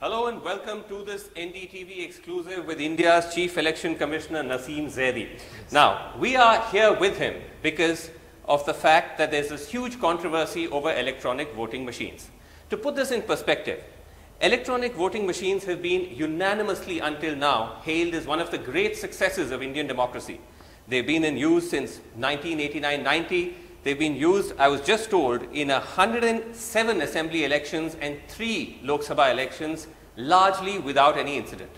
Hello and welcome to this NDTV exclusive with India's Chief Election Commissioner Nasim Zaidi. Now, we are here with him because of the fact that there's this huge controversy over electronic voting machines. To put this in perspective, electronic voting machines have been unanimously until now hailed as one of the great successes of Indian democracy. They've been in use since 1989-90. They've been used, I was just told, in 107 assembly elections and three Lok Sabha elections, largely without any incident.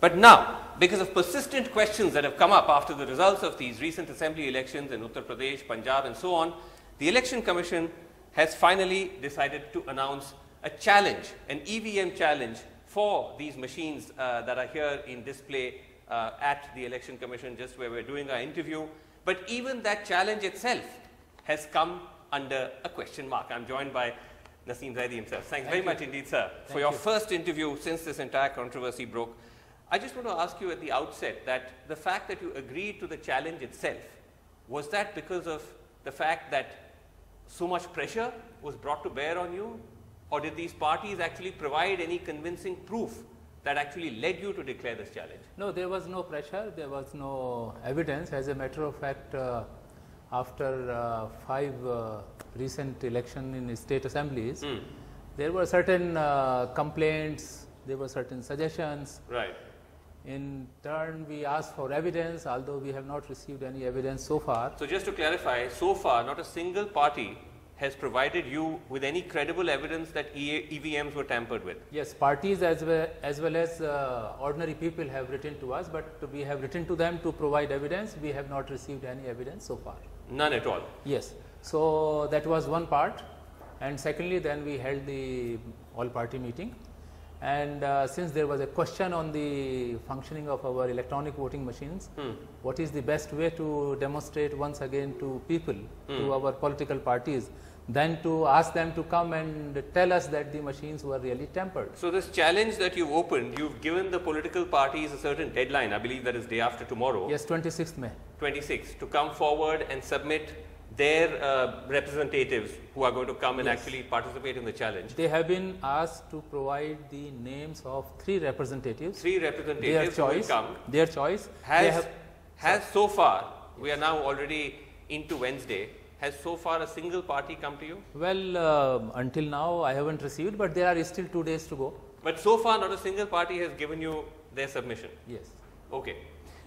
But now, because of persistent questions that have come up after the results of these recent assembly elections in Uttar Pradesh, Punjab and so on, the Election Commission has finally decided to announce a challenge, an EVM challenge for these machines uh, that are here in display uh, at the Election Commission just where we're doing our interview. But even that challenge itself has come under a question mark. I'm joined by Nasim Zaidi himself. Thanks Thank very you. much indeed, sir, for your you. first interview since this entire controversy broke. I just want to ask you at the outset that the fact that you agreed to the challenge itself, was that because of the fact that so much pressure was brought to bear on you? Or did these parties actually provide any convincing proof that actually led you to declare this challenge? No, there was no pressure, there was no evidence. As a matter of fact, uh, after uh, five uh, recent election in state assemblies, Hmm. there were certain uh, complaints, there were certain suggestions. Right. In turn, we asked for evidence, although we have not received any evidence so far. So just to clarify, so far not a single party has provided you with any credible evidence that EVMs were tampered with. Yes, parties as well as, well as uh, ordinary people have written to us, but we have written to them to provide evidence. We have not received any evidence so far. None at all. Yes. So that was one part. And secondly, then we held the all party meeting. And uh, since there was a question on the functioning of our electronic voting machines, Hmm. what is the best way to demonstrate once again to people, to our political parties, than to ask them to come and tell us that the machines were really tampered. So this challenge that you've opened, you've given the political parties a certain deadline, I believe that is day after tomorrow, Yes, 26th May. 26, to come forward and submit their uh, representatives who are going to come and Yes. actually participate in the challenge. They have been asked to provide the names of three representatives. Three Their representatives who will choice. come. Their choice. Has, have- has so far, we are now already into Wednesday, has so far a single party come to you? Well, uh, until now I haven't received, but there are still two days to go. But so far not a single party has given you their submission. Yes. Okay.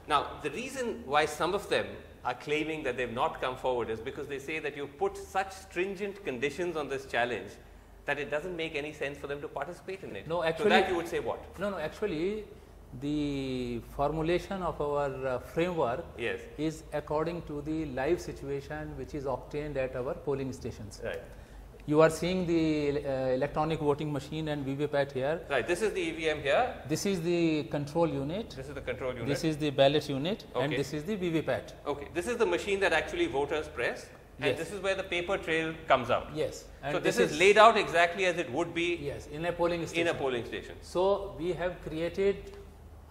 Now, the reason why some of them are claiming that they've not come forward is because they say that you've put such stringent conditions on this challenge that it doesn't make any sense for them to participate in it. No, actually- that you would say what? No, no, actually, the formulation of our uh, framework Yes. is according to the live situation which is obtained at our polling stations. Right. You are seeing the uh, electronic voting machine and VVPAT here. Right. This is the EVM here. This is the control unit, This is the control unit. this is the ballot unit, okay. and this is the VVPAT. okay. This is the machine that actually voters press. And Yes. this is where the paper trail comes out. Yes. And so this, is, laid out exactly as it would be Yes, in a polling station. in a polling station. So we have created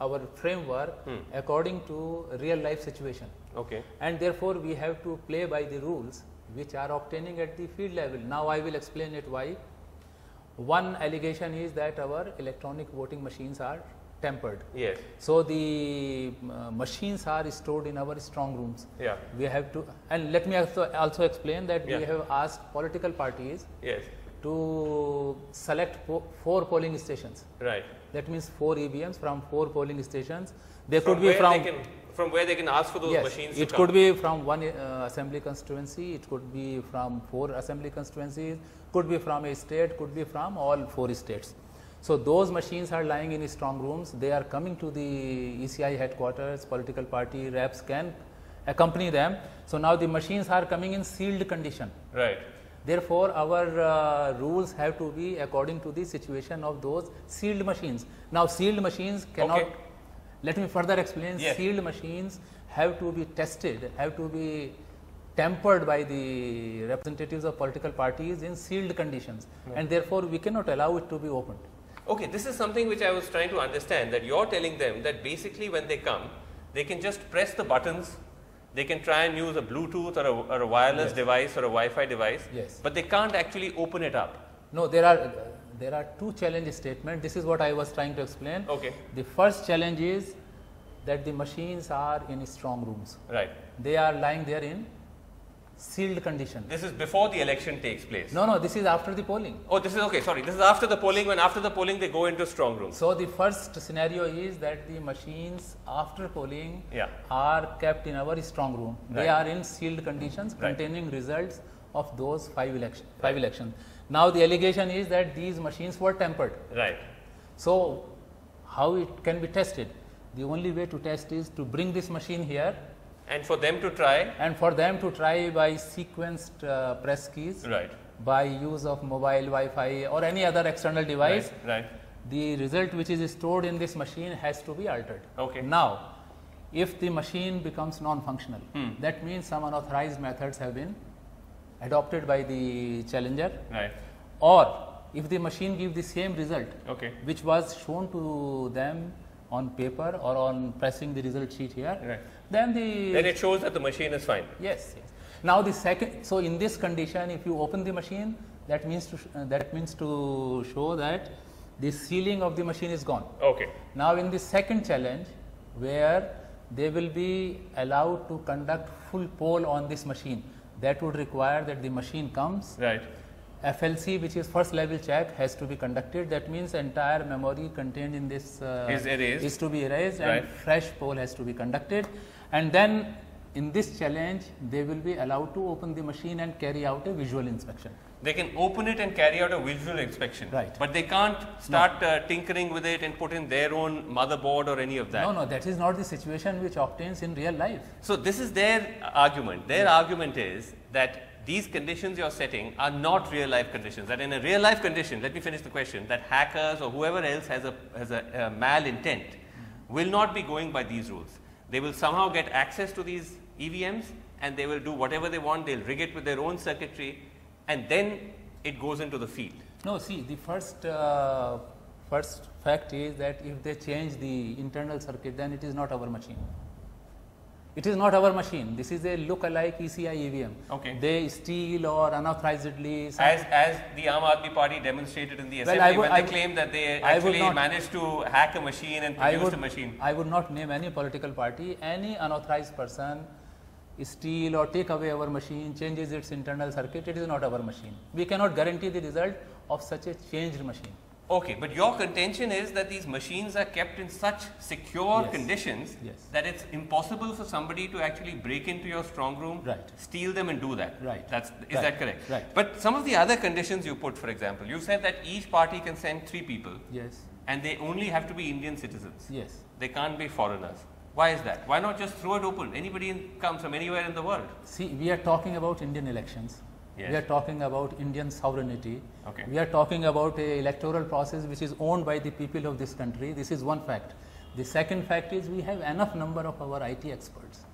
our framework Hmm. according to real life situation Okay. and therefore we have to play by the rules which are obtaining at the field level. Now I will explain it why. One allegation is that our electronic voting machines are tempered. Yes. So the uh, machines are stored in our strong rooms. Yeah. We have to, and let me also, also explain that Yeah. we have asked political parties Yes. to select po- four polling stations. Right. That means four EVMs from four polling stations. They From could be from can, from where they can ask for those yes, machines. it could be from one uh, assembly constituency. It could be from four assembly constituencies. Could be from a state. Could be from all four states. So those machines are lying in strong rooms. They are coming to the ECI headquarters. Political party reps can accompany them. So now the machines are coming in sealed condition. Right. Therefore, our uh, rules have to be according to the situation of those sealed machines. Now, sealed machines cannot, Okay. let me further explain, Yes. sealed machines have to be tested, have to be tempered by the representatives of political parties in sealed conditions and therefore we cannot allow it to be opened. Okay, this is something which I was trying to understand that you're telling them that basically when they come, they can just press the buttons, they can try and use a Bluetooth or a, or a wireless Yes. device or a Wi Fi device, Yes. but they can't actually open it up. No, there are, there are two challenge statements. This is what I was trying to explain. Okay. The first challenge is that the machines are in strong rooms. Right. They are lying there in sealed condition. This is before the election takes place. No, no, this is after the polling. Oh, this is okay. Sorry, this is after the polling. When after the polling they go into strong rooms. So the first scenario is that the machines after polling Yeah. are kept in our strong room. They are in sealed conditions Right. containing results of those five election, five elections. Now the allegation is that these machines were tampered. Right. So how it can be tested? The only way to test is to bring this machine here And for them to try. and for them to try by sequenced uh, press keys Right. by use of mobile Wi-Fi or any other external device Right. Right. the result which is stored in this machine has to be altered. Okay. Now, if the machine becomes non-functional, Hmm. that means some unauthorized methods have been adopted by the challenger Right. or if the machine gives the same result Okay. which was shown to them on paper or on pressing the result sheet here, Right. then the Then it shows that the machine is fine. Yes, yes. Now the second, so in this condition, if you open the machine, that means to sh- uh, that means to show that the sealing of the machine is gone. Okay. Now in the second challenge, where they will be allowed to conduct full poll on this machine, that would require that the machine comes. Right. FLC, which is first level check, has to be conducted. That means entire memory contained in this uh, Is erased. is to be erased, Right. and fresh poll has to be conducted. And then in this challenge, they will be allowed to open the machine and carry out a visual inspection. They can open it and carry out a visual inspection. Right. But they can't start uh, tinkering with it and put in their own motherboard or any of that. No, no, that is not the situation which obtains in real life. So this is their argument. Their argument is that these conditions you're setting are not real life conditions. That in a real life condition, let me finish the question, that hackers or whoever else has a, has a, a malintent will not be going by these rules. They will somehow get access to these EVMs and they will do whatever they want. They'll rig it with their own circuitry and then it goes into the field. No, see, the first uh, first fact is that if they change the internal circuit, then it is not our machine. It is not our machine. This is a look-alike ECI EVM. Okay. They steal or unauthorizedly. As, as the Aam Aadmi Party demonstrated in the Well, assembly I would- when they claimed that they actually not- managed to hack a machine and produce would, a machine. I would not name any political party. Any unauthorized person steal or take away our machine, changes its internal circuit. It is not our machine. We cannot guarantee the result of such a changed machine. Okay, but your contention is that these machines are kept in such secure Yes. conditions Yes. that it's impossible for somebody to actually break into your strong room, Right. steal them and do that. Right. That's is Right. that correct? Right. But some of the other conditions you put, for example, you said that each party can send three people Yes. and they only have to be Indian citizens. Yes. They can't be foreigners. Why is that? Why not just throw it open? Anybody in, comes from anywhere in the world. See, we are talking about Indian elections. Yes. We are talking about Indian sovereignty. Okay. We are talking about a electoral process which is owned by the people of this country. This is one fact. The second fact is we have enough number of our IT experts.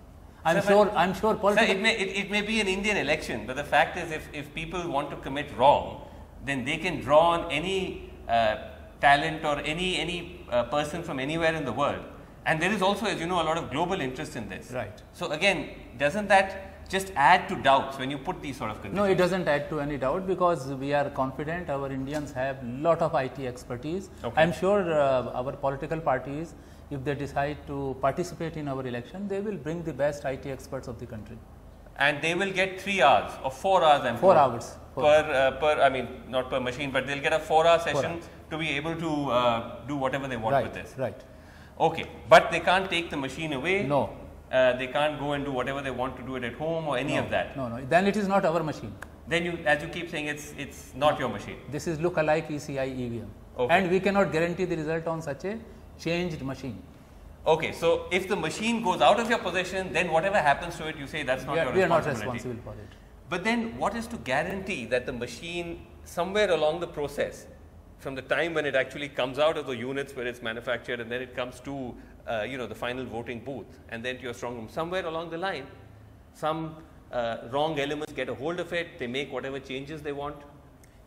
I'm Sir, but- sure. I'm sure. Sir, it may, it, it may be an Indian election, but the fact is, if, if people want to commit wrong, then they can draw on any uh, talent or any, any uh, person from anywhere in the world. And there is also, as you know, a lot of global interest in this. Right. So, again, doesn't that just add to doubts when you put these sort of conditions? No, it doesn't add to any doubt because we are confident our Indians have lot of IT expertise. Okay. I'm sure uh, our political parties, if they decide to participate in our election, they will bring the best IT experts of the country. And they will get three hours or four hours, I'm Four hours. Four. Per, uh, per, I mean, not per machine, but they'll get a four hour session hours. to be able to uh, do whatever they want right, with this. right. Okay, but they can't take the machine away. No. Uh, they can't go and do whatever they want to do it at home or any no, of that. No, no. Then it is not our machine. Then you, as you keep saying, it's it's not your machine. This is look-alike ECI EVM. Okay. And we cannot guarantee the result on such a changed machine. Okay, so if the machine goes out of your possession, then whatever happens to it, you say that's not We your are, we are not responsibility. responsible for it. But then, what is to guarantee that the machine, somewhere along the process, from the time when it actually comes out of the units where it's manufactured, and then it comes to, uh, you know, the final voting booth, and then to your strong room, somewhere along the line, some uh, wrong elements get a hold of it, they make whatever changes they want,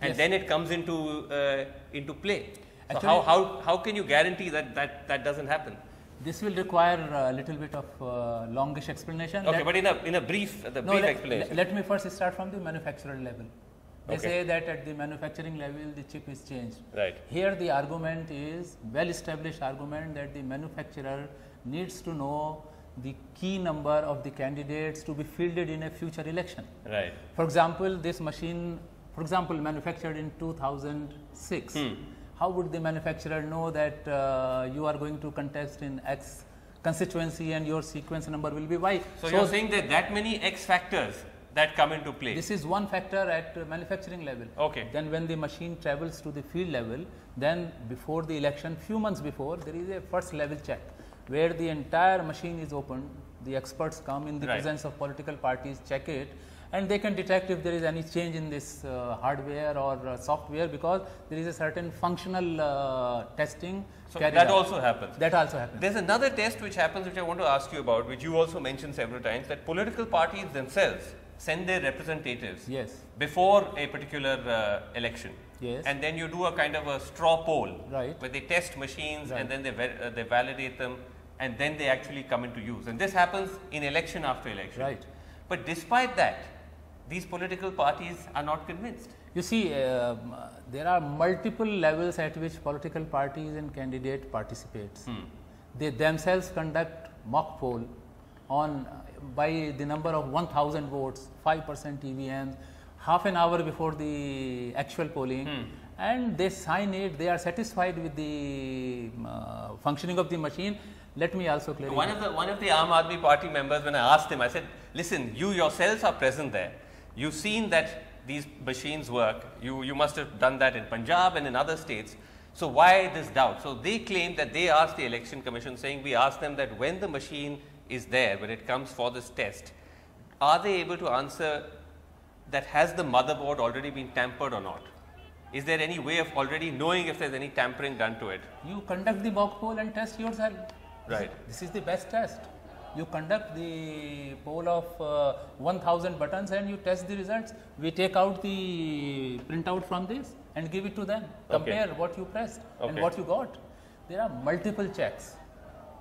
and Yes. then it comes into uh, into play. So Actually- how, how how can you guarantee that that that doesn't happen? This will require a little bit of uh, longish explanation. Okay, Let- but in a in a brief, the no, brief let, explanation. let me first start from the manufacturer level. They Okay. say that at the manufacturing level the chip is changed. Right. Here the argument is well established argument that the manufacturer needs to know the key number of the candidates to be fielded in a future election. Right. For example, this machine, for example, manufactured in 2006. Hmm. How would the manufacturer know that uh, you are going to contest in X constituency and your sequence number will be Y? So, you're saying that that many X factors that come into play. This is one factor at manufacturing level. Okay. Then when the machine travels to the field level, then before the election, few months before, there is a first level check where the entire machine is opened. The experts come in the Right. presence of political parties, check it, and they can detect if there is any change in this uh, hardware or uh, software because there is a certain functional uh, testing. so that out. also happens. that also happens. There's another test which happens which I want to ask you about, which you also mentioned several times, that political parties themselves send their representatives Yes. before a particular uh, election. Yes. And then you do a kind of a straw poll Right. where they test machines Right. and then they, uh, they validate them and then they actually come into use. And this happens in election after election. Right. But despite that, these political parties are not convinced. You see, um, there are multiple levels at which political parties and candidate participates. They themselves conduct mock poll on uh, by the number of 1000 votes, 5 percent EVMs, half an hour before the actual polling and they sign it, they are satisfied with the uh, functioning of the machine. Let me also clarify. One of the one of the Aam Aadmi Party members, when I asked him, I said, "Listen, you yourselves are present there. You've seen that these machines work. You you must have done that in Punjab and in other states. So why this doubt?" So they claim that they asked the election commission, saying, "We asked them that when the machine is there, when it comes for this test, are they able to answer that has the motherboard already been tampered or not? Is there any way of already knowing if there's any tampering done to it?" You conduct the mock poll and test yourself. Right. This is the best test. You conduct the poll of uh, 1000 buttons and you test the results. We take out the printout from this and give it to them. Okay. Compare what you pressed and what you got. There are multiple checks.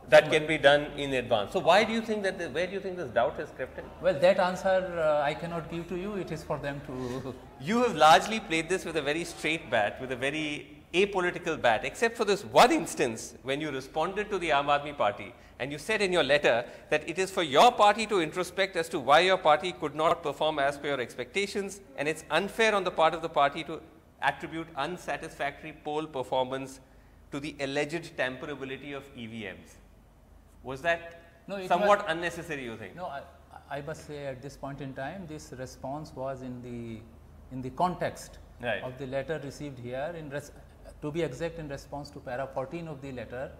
That can be done in advance. So why do you think that? The, where do you think this doubt is crept in? Well, that answer uh, I cannot give to you. It is for them to. You have largely played this with a very straight bat, with a very apolitical bat, except for this one instance when you responded to the Aam Aadmi Party and you said in your letter that it is for your party to introspect as to why your party could not perform as per your expectations and it's unfair on the part of the party to attribute unsatisfactory poll performance to the alleged tamperability of EVMs. Was that No, somewhat was- unnecessary, you think? No, I, I must say at this point in time, this response was in the in the context Right. of the letter received here. In res- to be exact, in response to para 14 of the letter,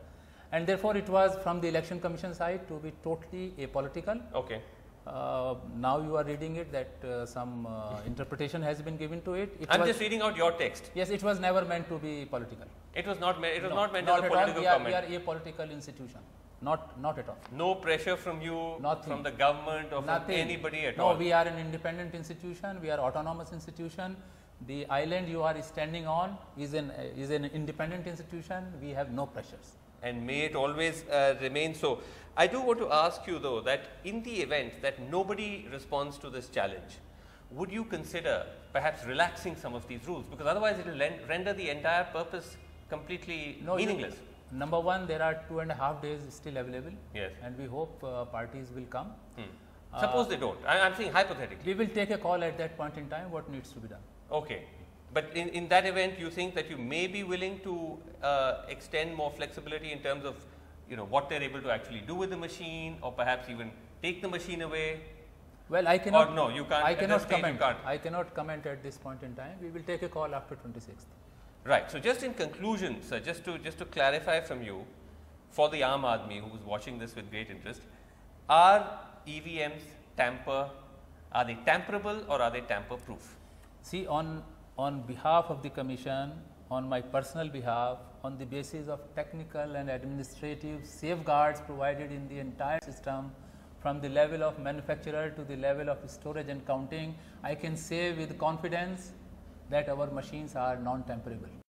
and therefore it was from the election commission side to be totally apolitical. Okay. Uh, now you are reading it that uh, some uh, interpretation has been given to it. it I'm just reading out your text. yes, it was never meant to be political. It was not meant. It was No, not meant not as a at all. political We are, comment. we are a political institution. Not not at all. no pressure from you, Nothing. from the government, or from anybody at no, all. No, we are an independent institution. We are autonomous institution. The island you are standing on is an is an independent institution. We have no pressures. and may it always uh, remain so. I do want to ask you though that in the event that nobody responds to this challenge, would you consider perhaps relaxing some of these rules? Because otherwise it will render the entire purpose completely No, you- meaningless. Number one, there are two and a half days still available, yes. and we hope uh, parties will come. Hmm. Suppose they don't. I, I'm saying hypothetically. We will take a call at that point in time. What needs to be done? Okay. But in, in that event, you think that you may be willing to uh, extend more flexibility in terms of, you know, what they're able to actually do with the machine, or perhaps even take the machine away. Well, I cannot. Or no, you can't- I cannot stage comment. can't. I cannot comment at this point in time. We will take a call after 26th. Right. So just in conclusion, sir, just to just to clarify from you, for the Aam Aadmi who is watching this with great interest, are EVMs tamper? Are they tamperable or are they tamper proof? See, on, on behalf of the commission, on my personal behalf, on the basis of technical and administrative safeguards provided in the entire system, from the level of manufacturer to the level of storage and counting, I can say with confidence that our machines are non-tamperable.